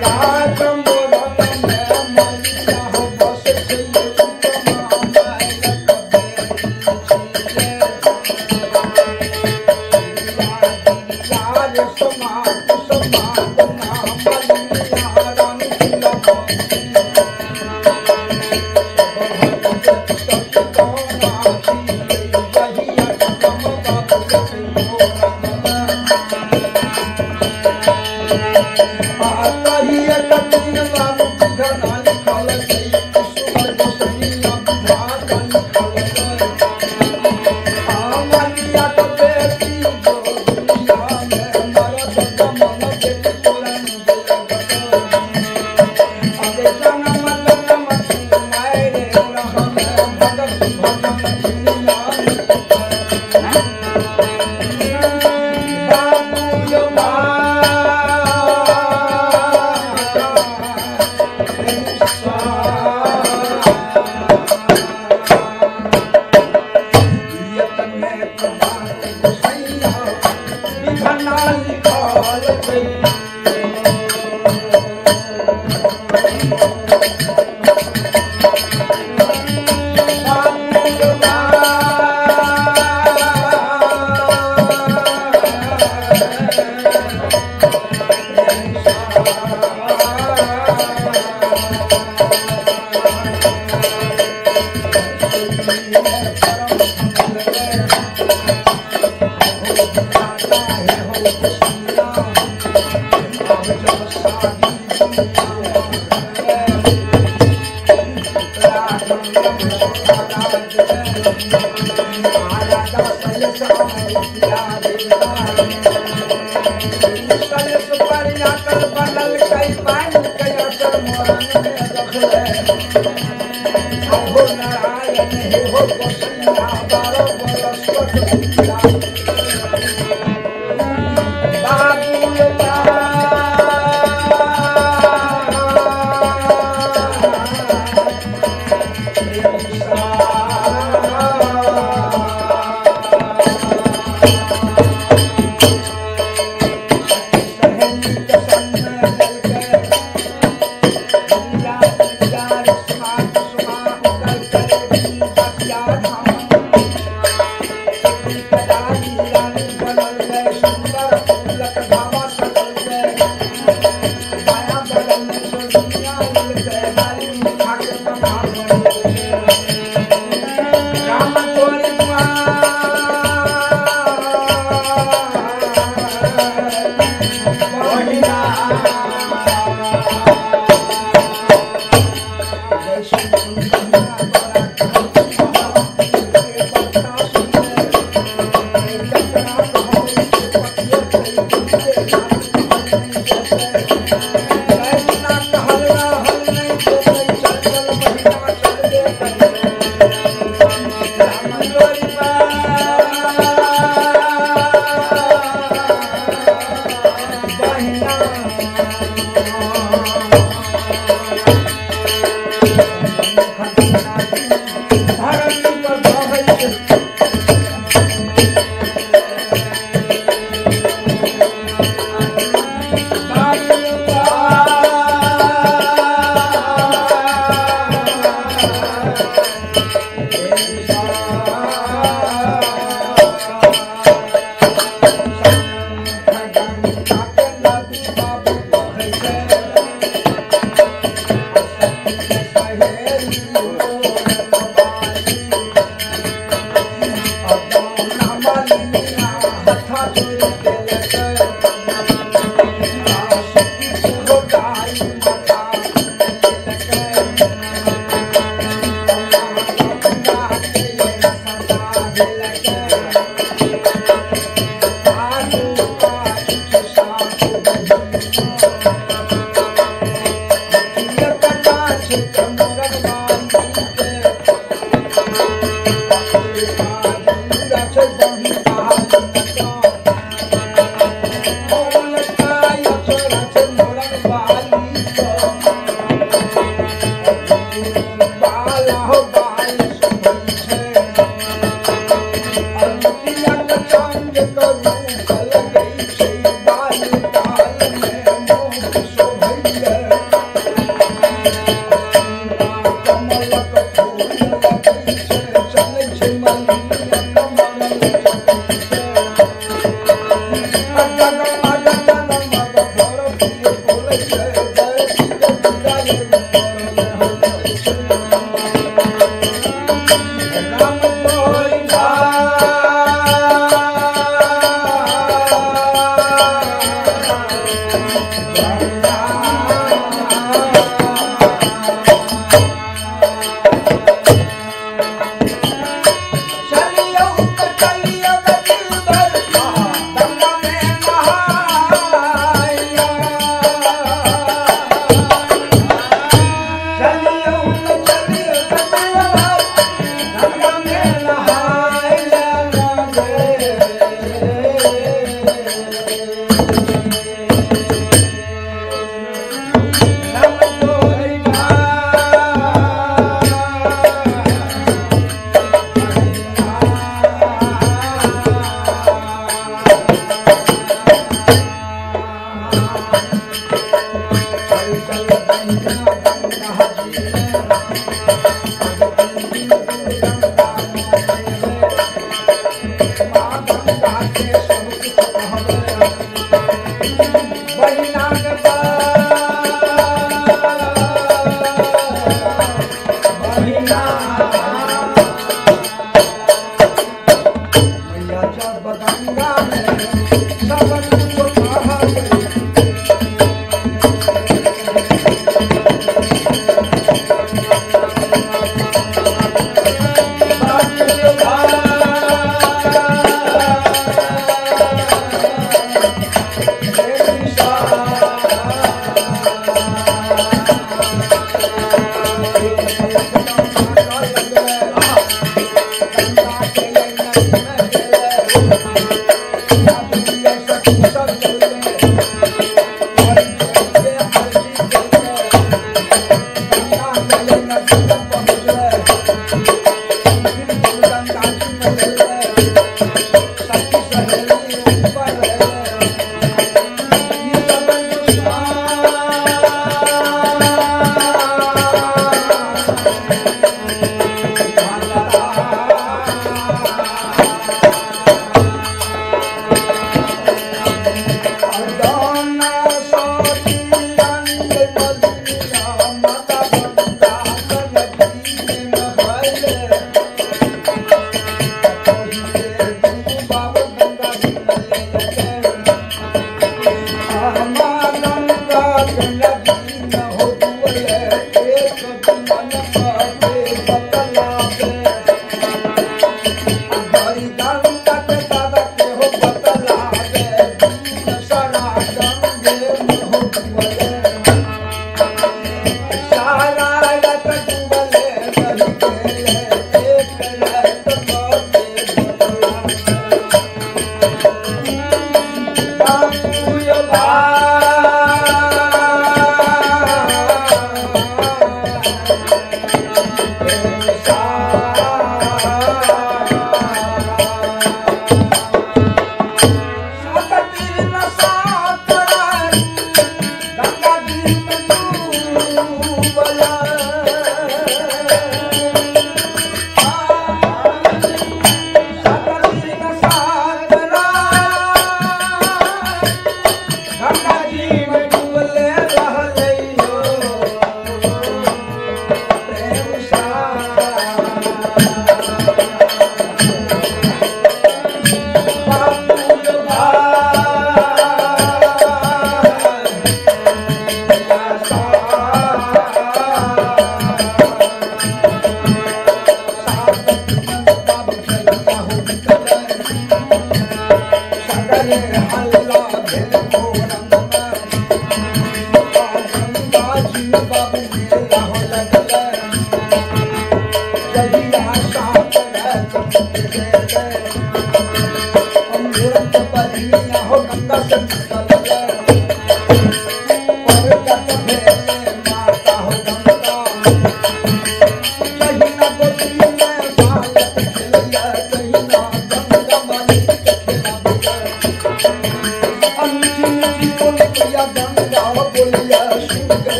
God.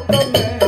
Oh,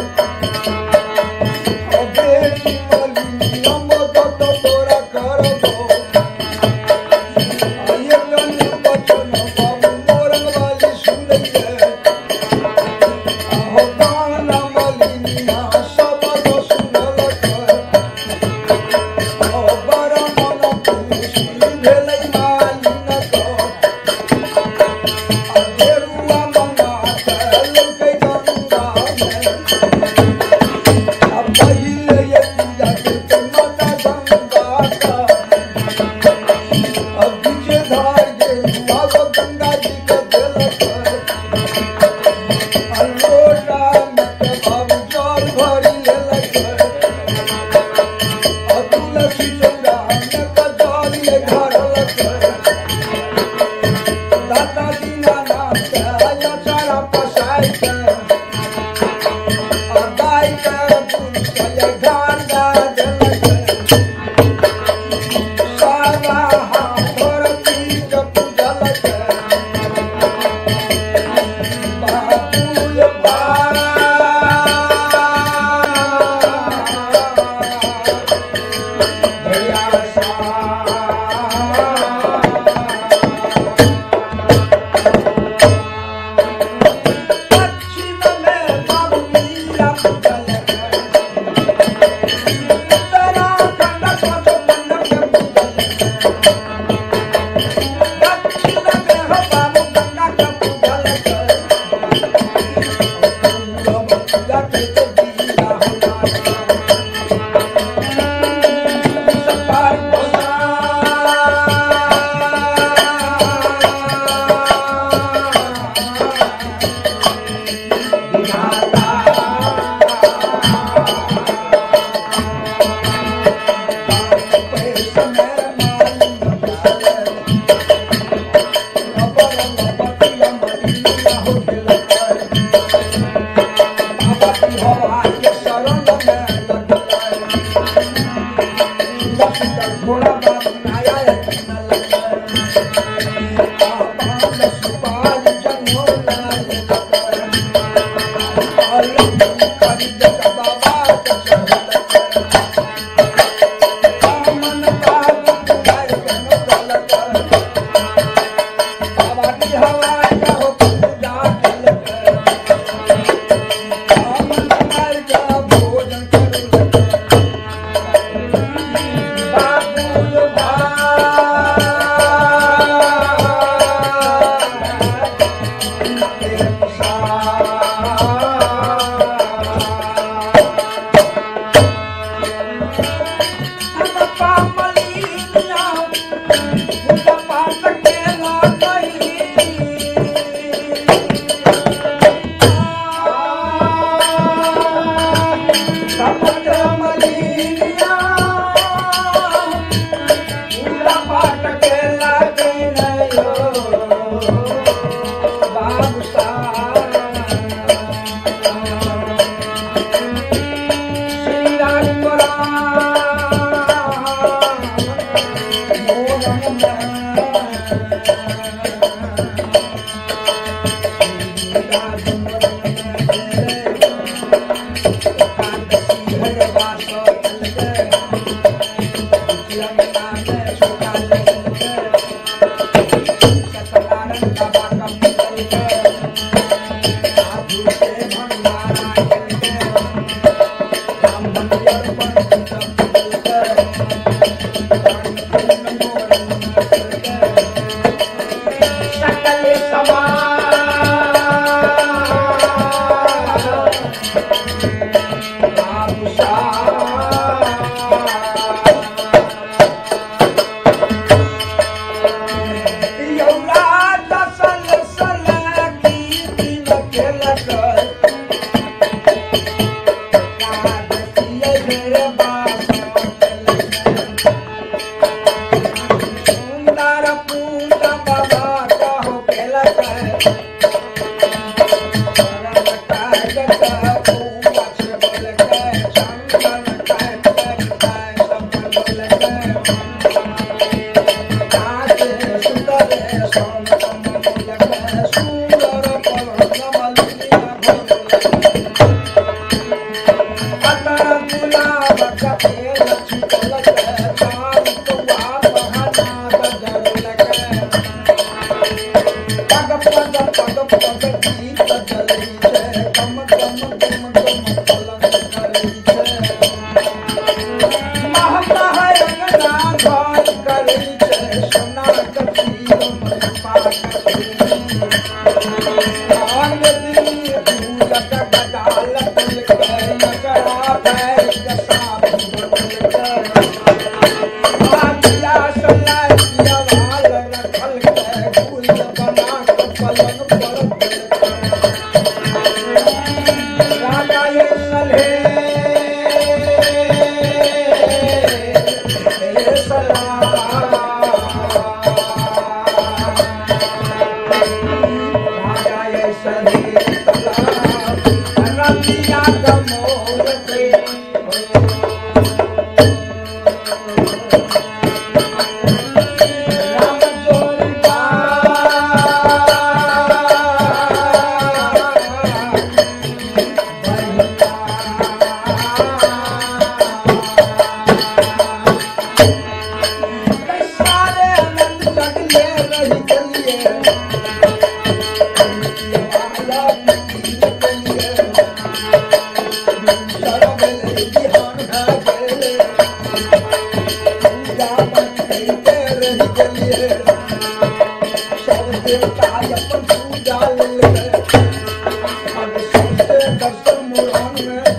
सब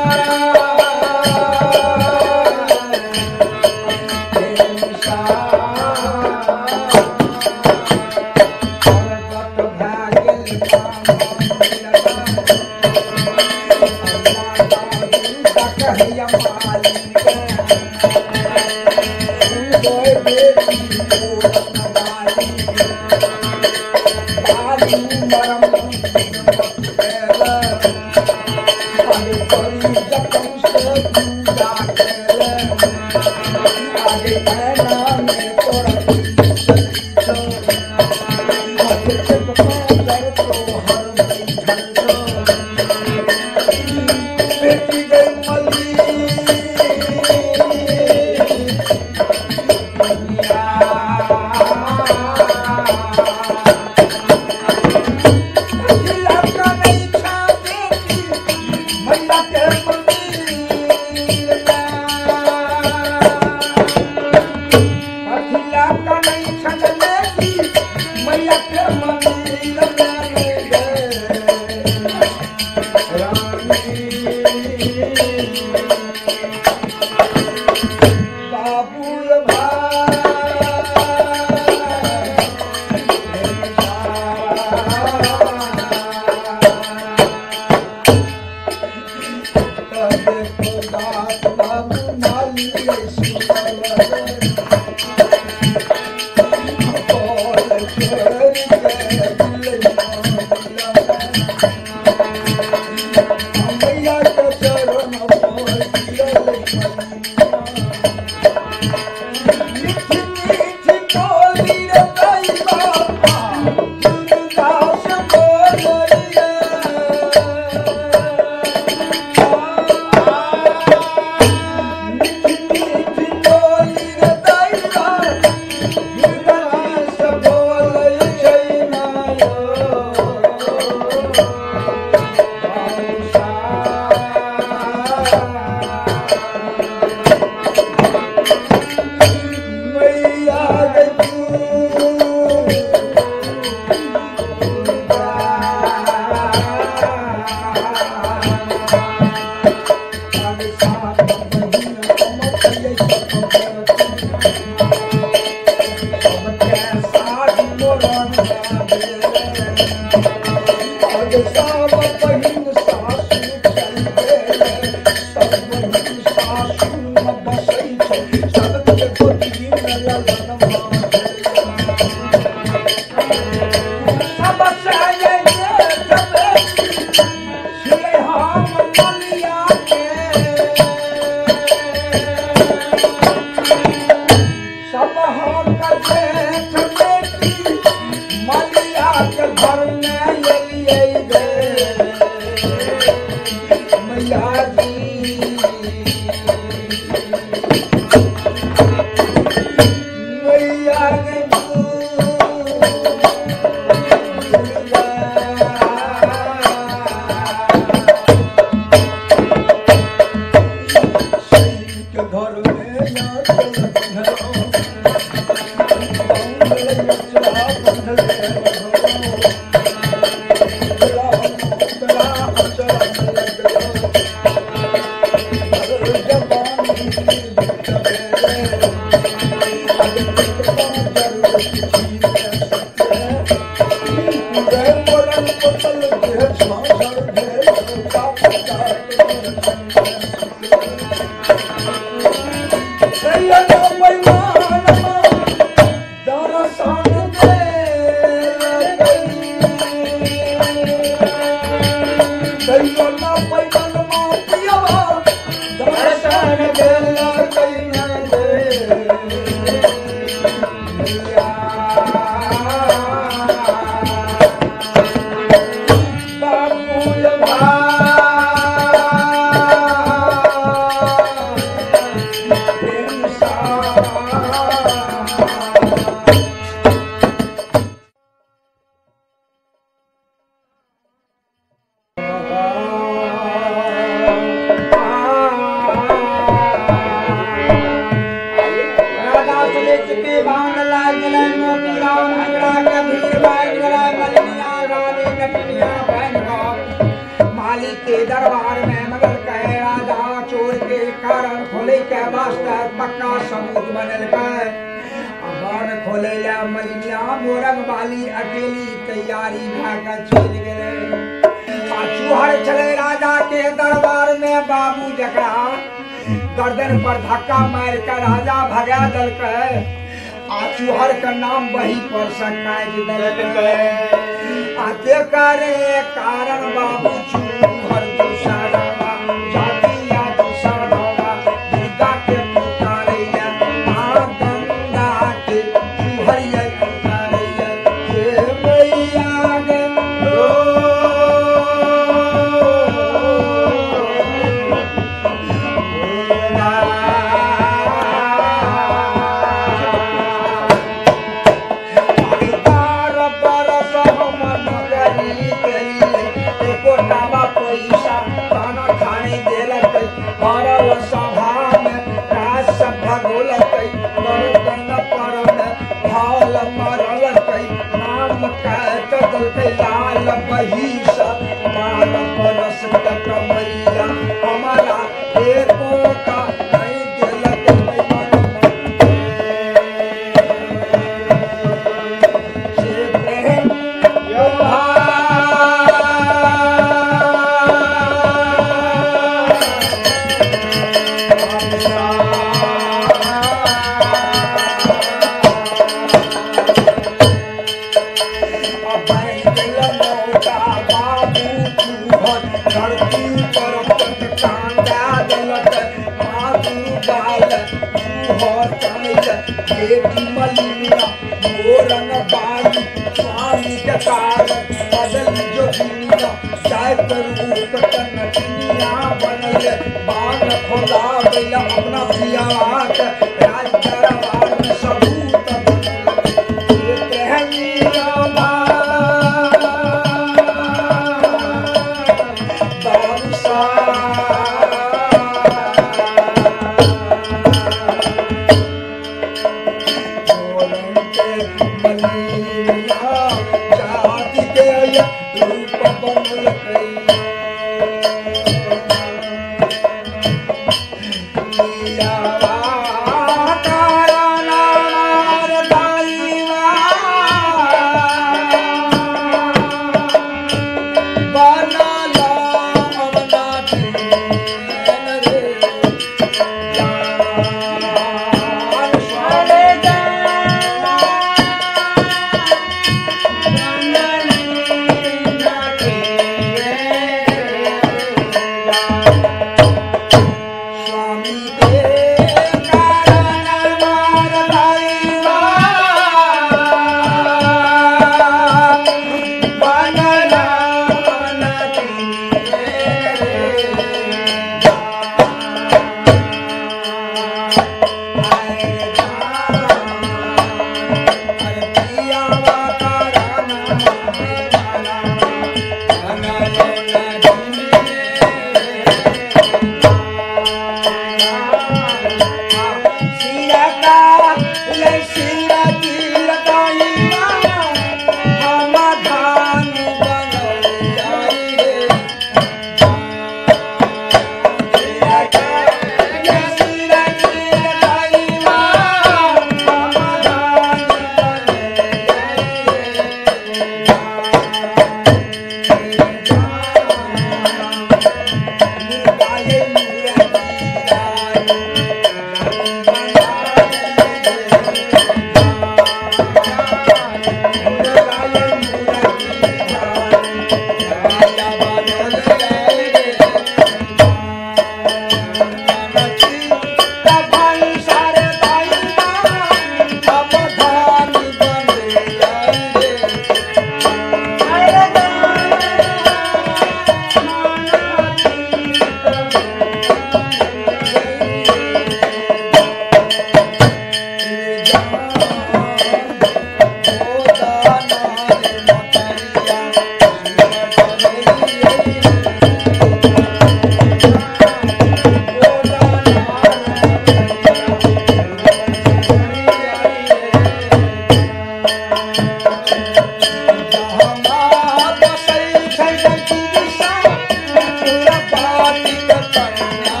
ಶರಣ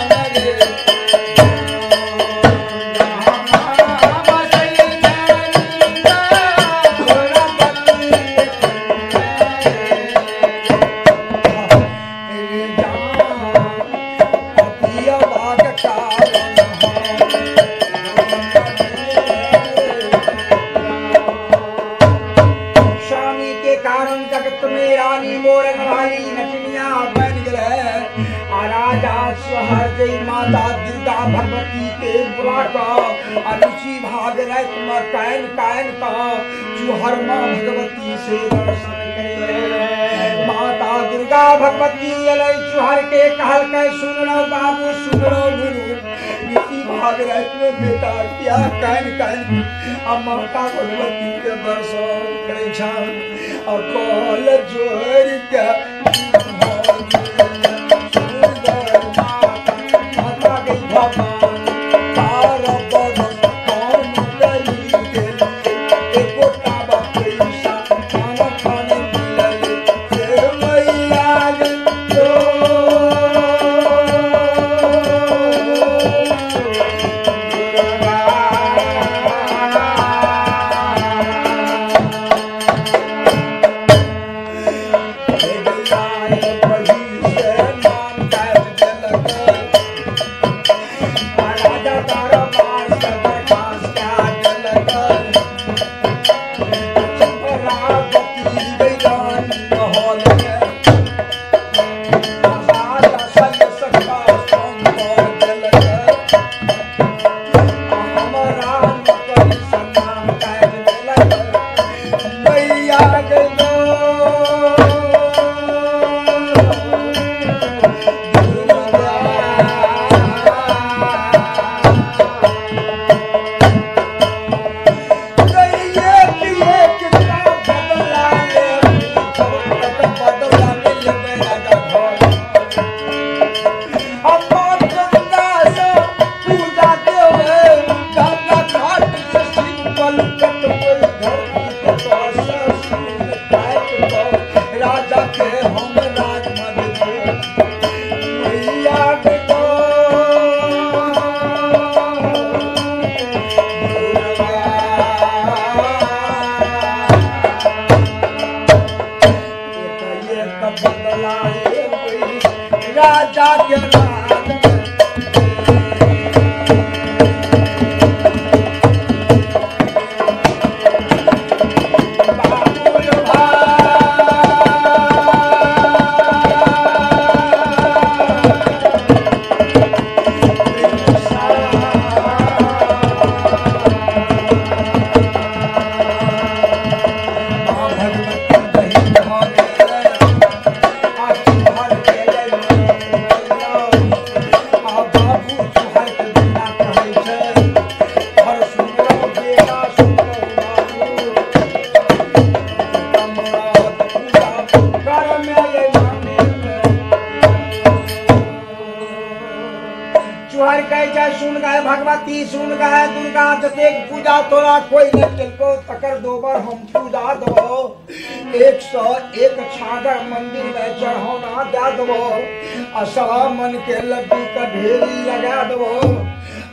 सवा मन के लड्डू का ढेरी लगा दबो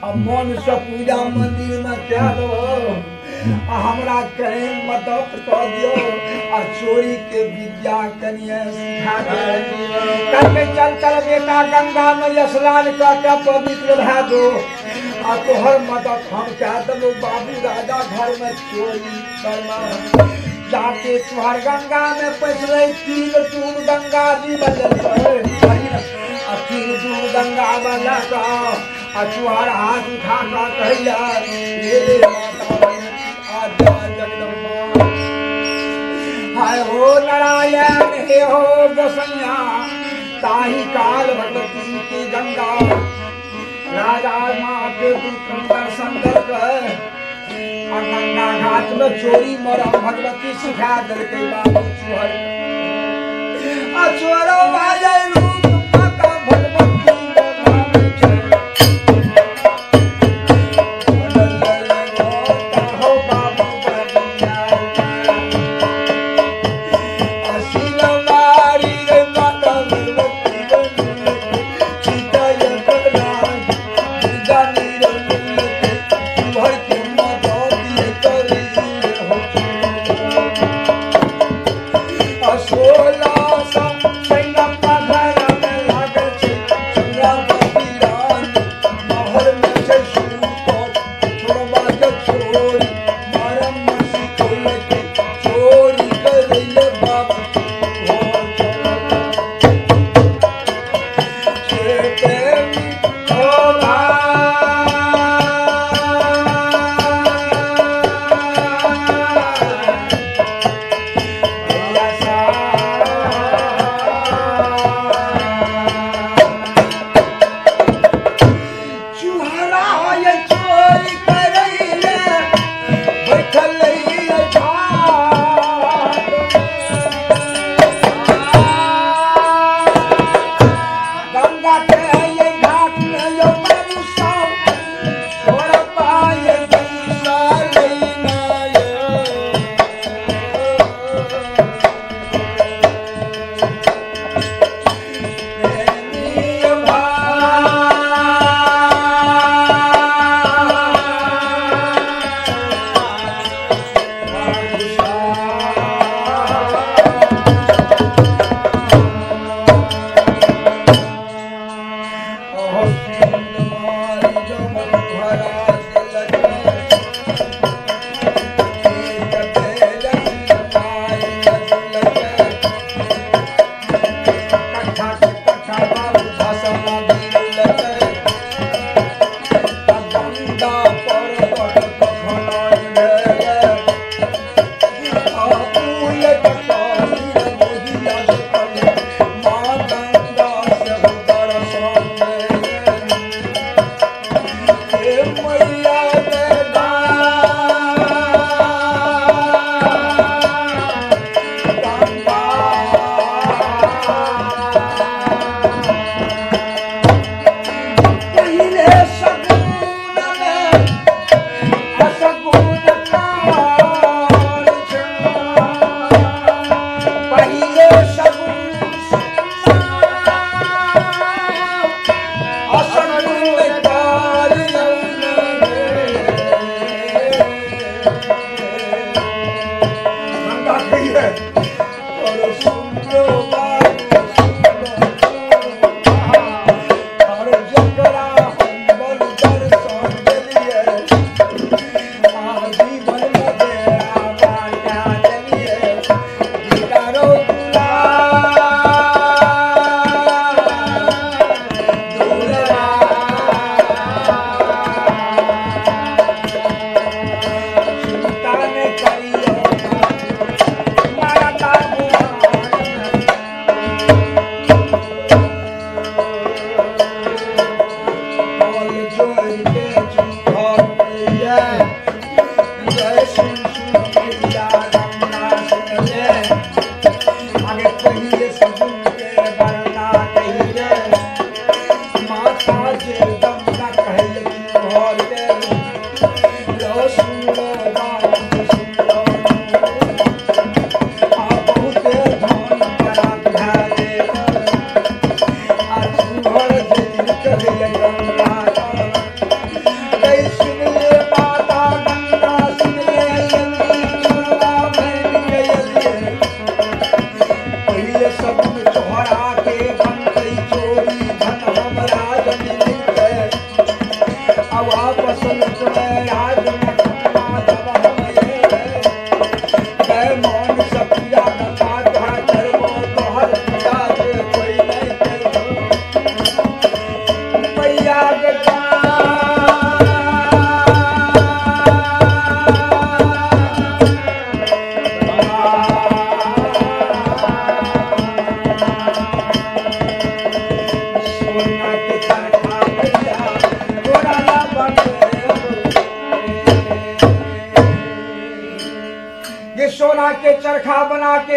आ मन से पूजा मंदिर में क्या आ हमरा कहे मदद कर दियो, आ चोरी के विद्या कनिए सिखा दे करके चल चल बेटा, गंगा में स्नान करके पवित्र भए दो। आ तोहर मदद हम कह देबो बाबू राजा घर में चोरी करना। जाके तुहर गंगा में पैसले तीन डूब गंगा जी बदल डूब गंगा वाला का तुहर हाथ उठा का कहिया ये माता हाय हो नारायण, हे हो ताही काल भगवती की गंगा। राजा माँ के दर्शन कर। गंगा घाट में चोरी मरा भगवती सिखा दिलकै बाबू चुहर। आ चोरो रूप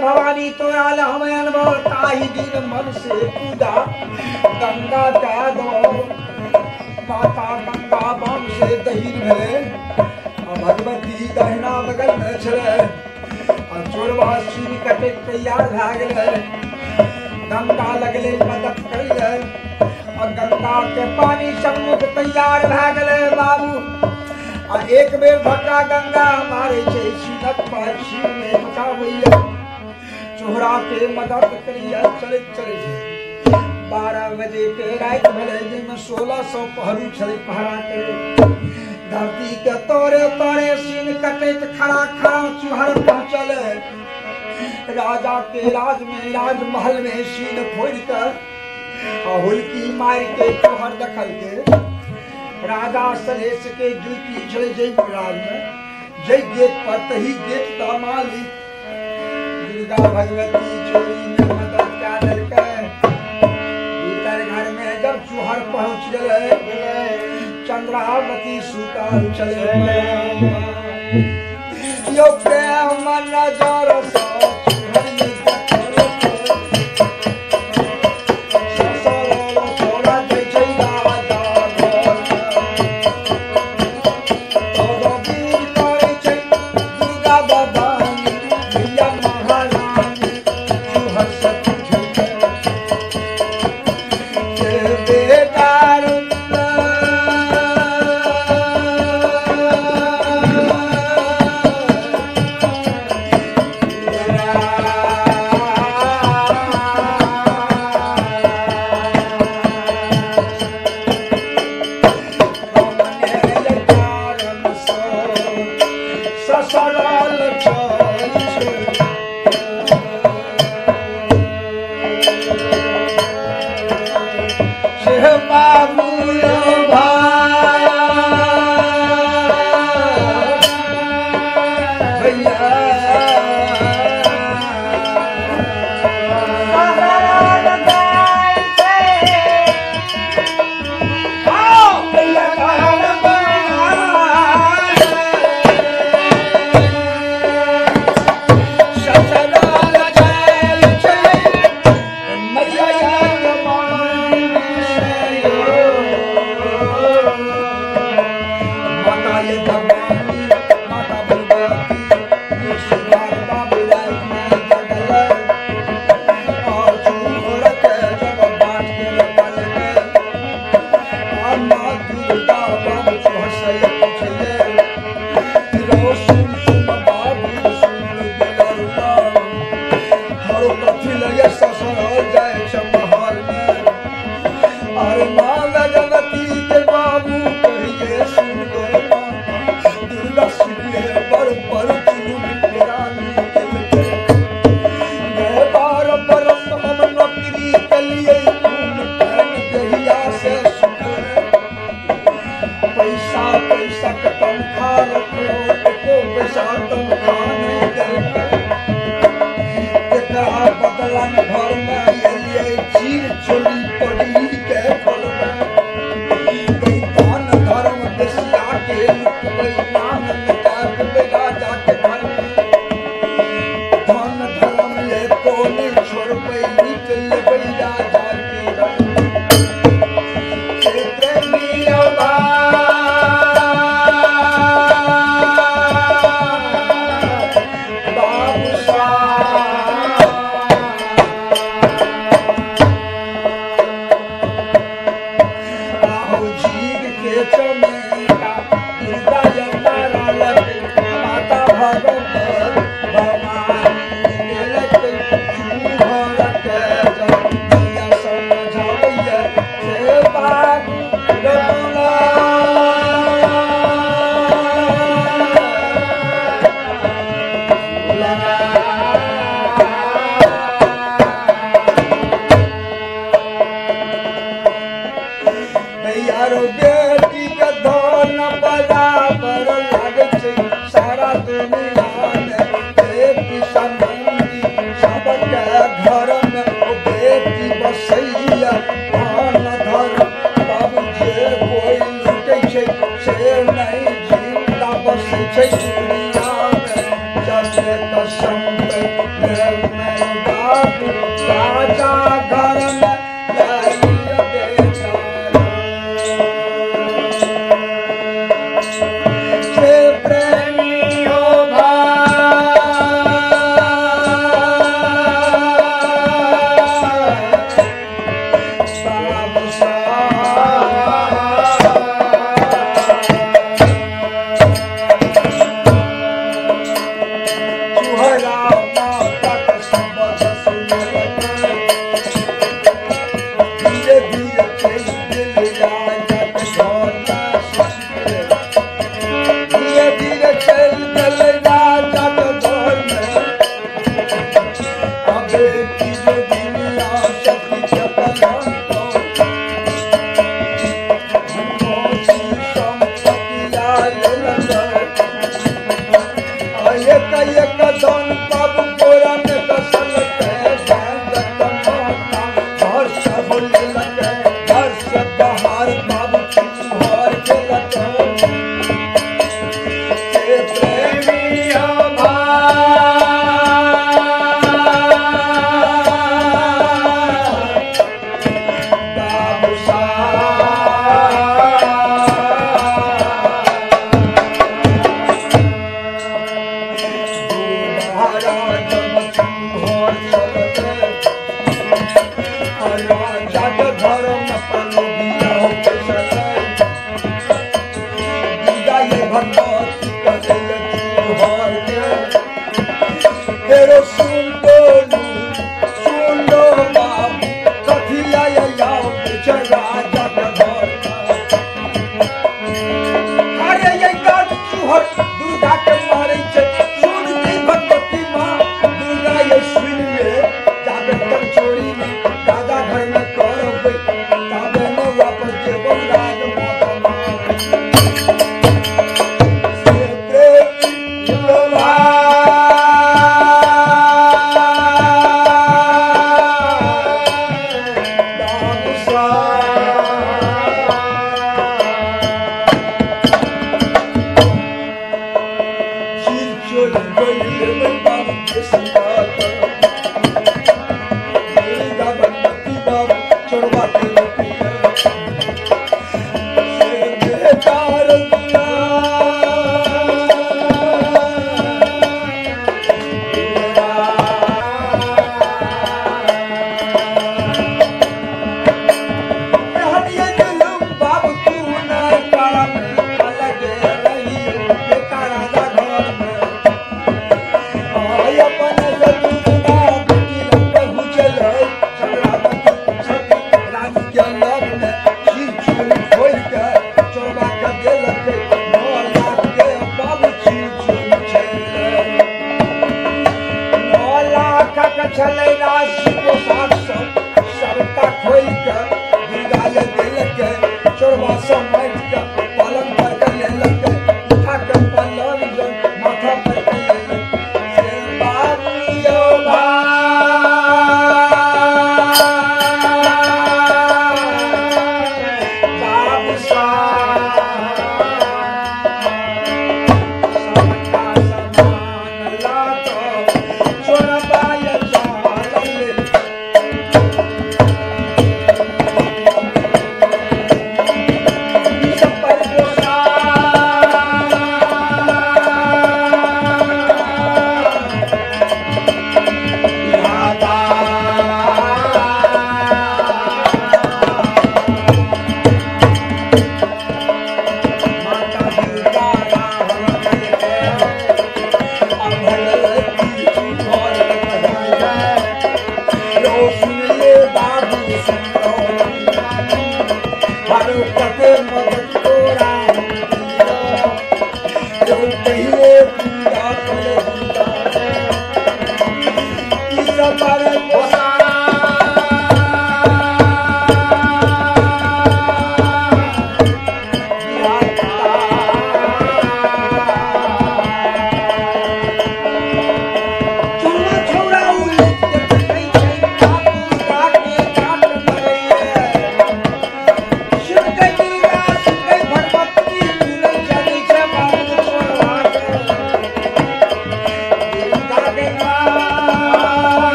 भवानी तोरा ला हमें अनुभव ताही दिन मन से पूजा। गंगा का दो माता गंगा बम से भेले आ भगवती दहिना बगल में छले आ चोरबा सीन कटे तैयार भए गेलै गंगा लगले मदद करिले आ गंगा के पानी सम्मुख तैयार भए गेलै बाबू। आ एक बेर भट्टा गंगा मारे छै सीनक पर सीन में बचाबैया चोहरा के मदद करिया चलैत चलै छै बारह बजे के राति भेलै जाहिमे सोलह सौ पहरू छलै पहरा के। धरती के तोरे तोरे सीन कटैत खड़ा खड़ा चुहर पहुँचल। राजा के राज में, राजमहल में सीन फोड़ कर हुलकी मार के चोहर दखल के। राजा सलेश के ड्यूटी छलै जयपुराज में जय गेट पर, तही गेट का मालिक दुर्गा भगवती चोरी मदद भीतर घर में जब चूहर पहुँच गए, चंद्रावती सुतल चले यो प्रेम नज़र सँ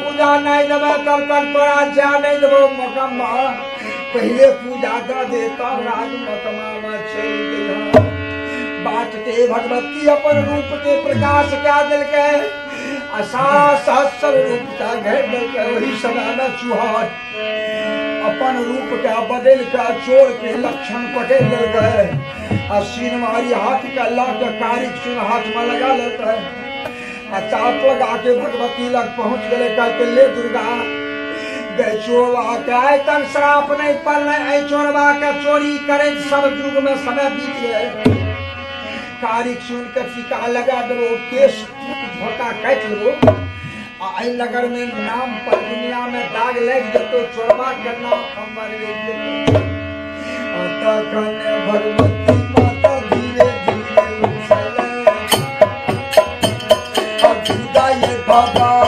पूजा नहीं देबै तब तक तोरा जा नहीं देबो मकम्मा पहिले पूजा दऽ दे तब राज मकम्मा में चलि गेल बाट के भगवती अपन रूप के प्रकाश कए देलकै आ सारा सहस्र रूप का घेर देलकै वही समय में चूहर। अपन रूप के बदल के चोर के लक्षण पकड़ लेलकै आ सीन मारी हाथ के ला के कारिक सुन हाथ में लगा लेलकै आ चाप लगा के भगवती लग पहुँच गेलै कहलकै ले दुर्गा, गए चोरवा के तक श्राप नहीं पड़लै चोरवा के चोरी करे, सब युग में समय बीत गए। कारिक सुन के टीका लगा देबो केस धोता काटि लेबो आ नगर में नाम पर दुनिया में दाग लग जेतो चोरबा के नाम आ तखन भगवती दुर्गा